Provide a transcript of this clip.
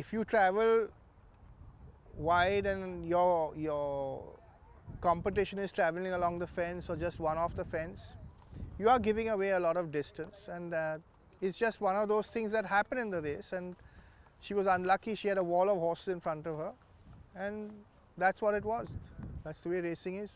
If you travel wide and your your competition is traveling along the fence or just one off the fence, you are giving away a lot of distance and uh, it's just one of those things that happen in the race. And she was unlucky. She had a wall of horses in front of her. And that's what it was. That's the way racing is.